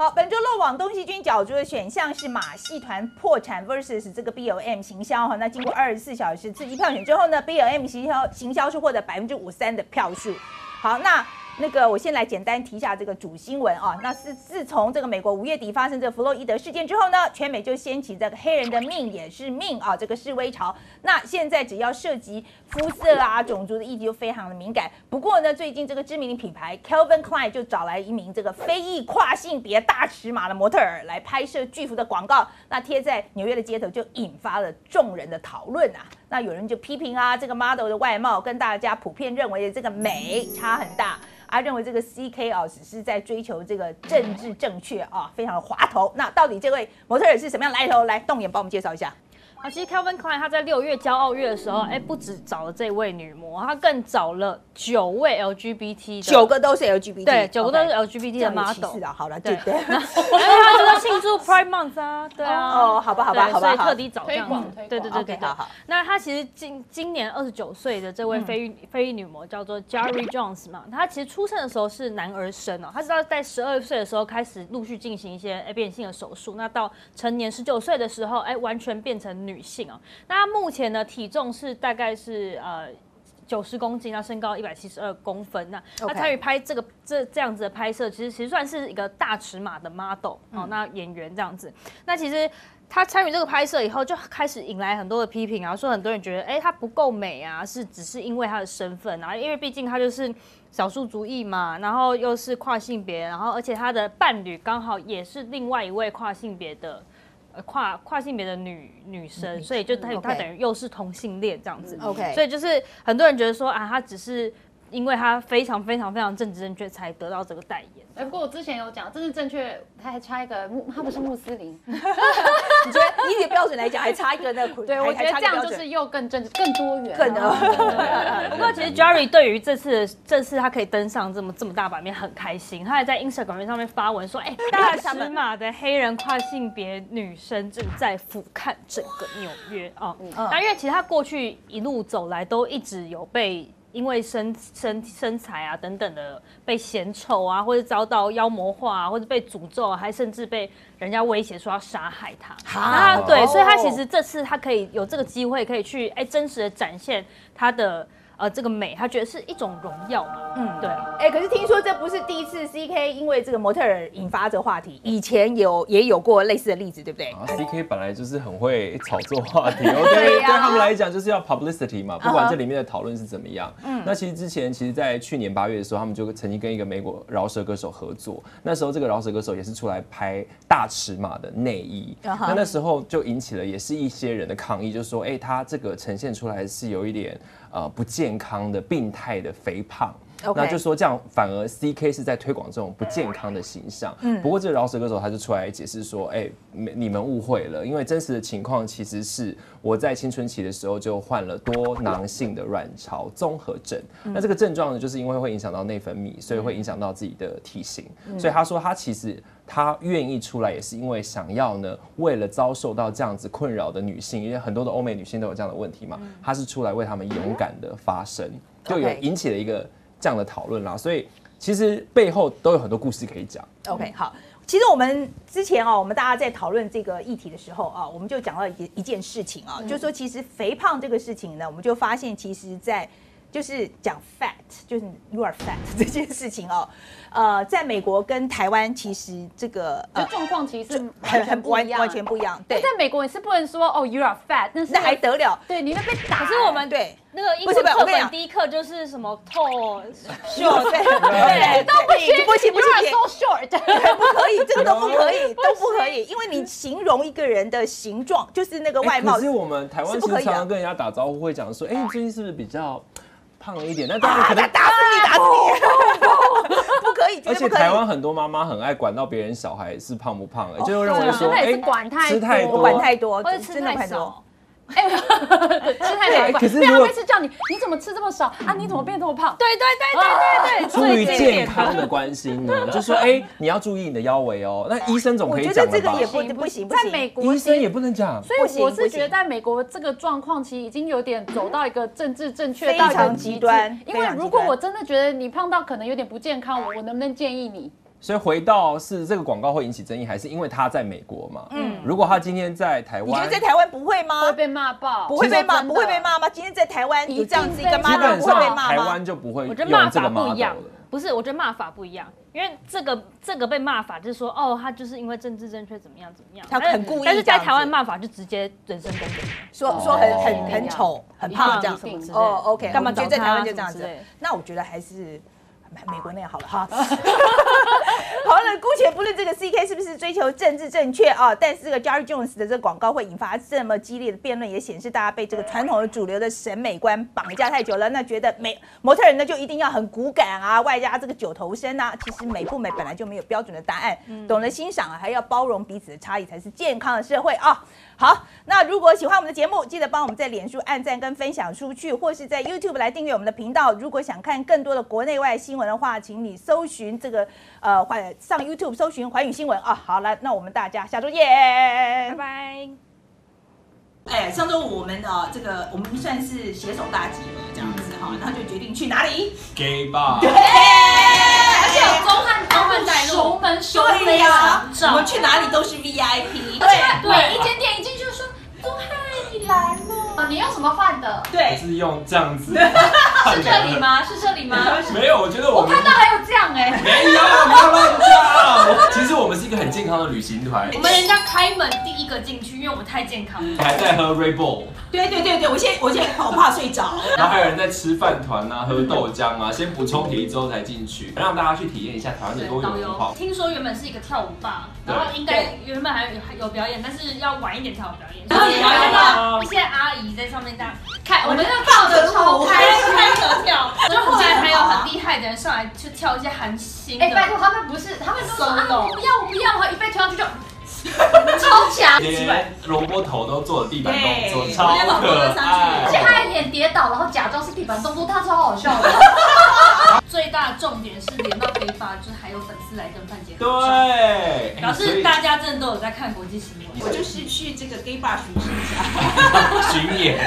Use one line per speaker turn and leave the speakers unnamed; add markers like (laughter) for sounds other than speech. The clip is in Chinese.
好，本周漏网东西军角逐的选项是马戏团破产 versus 这个 BOM 行销哈。那经过二十四小时刺激票选之后呢，BOM 行销行销是获得百分之五三的票数。好，那。那个，我先来简单提一下这个主新闻啊。那是自从这个美国五月底发生这弗洛伊德事件之后呢，全美就掀起这个黑人的命也是命啊这个示威潮。那现在只要涉及肤色啊、种族的议题，就非常的敏感。不过呢，最近这个知名的品牌 Calvin Klein 就找来一名这个非裔跨性别大尺码的模特儿来拍摄巨幅的广告，那贴在纽约的街头，就引发了众人的讨论啊。那有人就批评啊，这个 model 的外貌跟大家普遍认为的这个美差很大。他，认为这个 C K 啊，只是在追求这个政治正确啊，非常的滑头。那到底这位模特儿是什么样来头？来，动眼帮我们介绍一下。
啊，其实 Calvin Klein 他在六月骄傲月的时候，哎，不止找了这位女模，他更找了九位 LGBT，
九个都是 LGBT，
对，九个都是 LGBT 的 model。
是的，好了，对对。
然后 (laughs) 他就是庆祝 Pride Month 啊，对啊。
哦，好吧，好吧，好吧，
所以特地找这样
子。
对对对对，好好。那他其实今今年二十九岁的这位非裔非裔女模叫做 Jerry Jones 嘛，她其实出生的时候是男儿身哦，她知道在十二岁的时候开始陆续进行一些变性的手术，那到成年十九岁的时候，哎，完全变成女性哦。那她目前呢体重是大概是呃九十公斤，那身高一百七十二公分。那他参与拍这个这这样子的拍摄，其实其实算是一个大尺码的 model 哦。那演员这样子，那其实他参与这个拍摄以后，就开始引来很多的批评啊，说很多人觉得哎她不够美啊，是只是因为她的身份啊，因为毕竟她就是少数族裔嘛，然后又是跨性别，然后而且她的伴侣刚好也是另外一位跨性别的。跨跨性别的女女生，所以就他他等于又是同性恋这样子
，OK，
所以就是很多人觉得说啊，他只是因为他非常非常非常政治正确才得到这个代言。
不过我之前有讲，政治正确，他还差一个穆，他不是穆斯林。(laughs) 你
觉得以你的标准来讲，还差一个那个？
对，我觉得这样就是又更正、更多元、
更
的。不过其实 Jerry 对于这次这次他可以登上这么这么大版面很开心，他还在 Instagram 上面发文说：“哎，大尺码的黑人跨性别女生正在俯瞰整个纽约哦。”那因为其实他过去一路走来都一直有被。因为身身身材啊等等的被嫌丑啊，或者遭到妖魔化，啊，或者被诅咒，还甚至被人家威胁说要杀害他。他对，所以他其实这次他可以有这个机会，可以去哎真实的展现他的。呃，这个美，他觉得是一种荣耀嘛。嗯，对。
哎，可是听说这不是第一次，C K 因为这个模特儿引发这话题，以前有也有过类似的例子，对不对
？C K 本来就是很会炒作话题，(laughs) 对，对他们来讲就是要 publicity 嘛，不管这里面的讨论是怎么样。嗯，那其实之前，其实，在去年八月的时候，他们就曾经跟一个美国饶舌歌手合作，那时候这个饶舌歌手也是出来拍大尺码的内衣，那那时候就引起了也是一些人的抗议，就是说，哎，他这个呈现出来是有一点。呃，不健康的、病态的肥胖，那就说这样反而 C K 是在推广这种不健康的形象。嗯，不过这个饶舌歌手他就出来解释说，哎，你们误会了，因为真实的情况其实是我在青春期的时候就患了多囊性的卵巢综合症。那这个症状呢，就是因为会影响到内分泌，所以会影响到自己的体型。所以他说他其实。他愿意出来也是因为想要呢，为了遭受到这样子困扰的女性，因为很多的欧美女性都有这样的问题嘛，他是出来为他们勇敢的发声，就有引起了一个这样的讨论啦。所以其实背后都有很多故事可以讲。
OK，好，其实我们之前哦，我们大家在讨论这个议题的时候啊，我们就讲到一一件事情啊，就是说其实肥胖这个事情呢，我们就发现其实在。就是讲 fat，就是 you are fat (laughs) 这件事情哦，呃，在美国跟台湾其实这个
状况其实很很不一样，
完全不一样。
对，在美国你是不能说哦 you are fat，
那是那还得了？
对，你会被打。
可是我们
对。
那个英文课本第一课就是什么 tall (laughs)
short，
对，都不行。
不行不行
，so short，(laughs)
不可以，这个都不可以，都不可以，因为你形容一个人的形状，就是那个外貌。
可是我们台湾其实常常跟人家打招呼会讲说，哎，你最近是不是比较胖了一点？那当然可能
打死你，打死你，(laughs) 不可以。
而且台湾很多妈妈很爱管到别人小孩是胖不胖，就认为说，哎，吃太多，
管太多，
或者吃太少。哎，(laughs) (laughs) 吃太少，可是如果次叫你，你怎么吃这么少啊？你怎么变这么胖？
对对对对对对，
出于健康的关心呢，(laughs) 就说哎，你要注意你的腰围哦。那医生总可以讲吧？
我觉得这个也不不行，
在美国
医生也不能讲。
所以我是觉得在美国这个状况其实已经有点走到一个政治正确
非常极端。
因为如果我真的觉得你胖到可能有点不健康，我能不能建议你？
所以回到是这个广告会引起争议，还是因为他在美国嘛？嗯，如果他今天在台湾，
你觉得在台湾不会吗？
会被骂爆，
不会被骂，不会被骂吗？今天在台湾有这样子一个
一定被
基
model
本
不会被骂吗？
湾就不会
我觉得骂
用这个
法不一样。，不是，我觉得骂法不一样，因为这个这个被骂法就是说，哦，他就是因为政治正确怎么样怎么样，
他
但是
很故意
但是在台湾骂法就直接人身攻击，
说说很
哦
很很丑、很胖这样
子
哦，OK，
干嘛
觉得在台湾就这样子。那我觉得还是美国那样好了哈。(laughs) (laughs) 好了，姑且不论这个 CK 是不是追求政治正确啊，但是这个 Jerry Jones 的这个广告会引发这么激烈的辩论，也显示大家被这个传统的主流的审美观绑架太久了。那觉得美模特人呢就一定要很骨感啊，外加这个九头身啊，其实美不美本来就没有标准的答案，懂得欣赏啊，还要包容彼此的差异，才是健康的社会啊。好，那如果喜欢我们的节目，记得帮我们在脸书按赞跟分享出去，或是在 YouTube 来订阅我们的频道。如果想看更多的国内外新闻的话，请你搜寻这个呃环上 YouTube 搜寻环宇新闻啊。好了，那我们大家下周见，
拜拜。
哎，上周五我们呃这个我们算是携手大集合这样子哈，然后就决定去哪里
？gay 吧，
而且有钟汉
钟汉带路
熟门熟
对
非
呀
常，
我们去哪里都是 VIP。
而且每一间店一进去就说钟汉你来了，你用什么换的？
我
对，
是用这样子，(laughs)
是这里吗？是这里吗？(laughs)
没有，我觉得我们
我看到还有这样哎，
没有，不要乱讲。其实我们是一个很健康的旅行团，
我们人家开门第一个进去，因为我们太健康了。
还在喝 Red Bull，
对对对对，我现在我现在好怕睡着。
然后还有人在吃饭团啊，喝豆浆啊，先补充体力之后才进去，让大家去体验一下台湾的多元文化
游。听说原本是一个跳舞吧，然后应该原本还有有表演，但是要晚一点才有表演，
然后
所以要
也有
到一些阿姨在上面这样
看我们那抱着头开
开
心。
开合跳，就后来还有人上来去跳一些韩星的。
哎，拜托，他们不是，他们都说啊我不要，我不要，然后一被推上去就 (laughs) 超强，
连萝卜头都做了地板动作，
对
超可
而且。他还演跌倒，然后假装是地板动作，他超好笑的。(laughs)
最大的重点是连到飞发，就是还有粉丝来跟范姐合照，
对，
表示大家真的都有在看国际新闻。
我就是去这个 gay bar 巡视一下。(laughs)
巡演。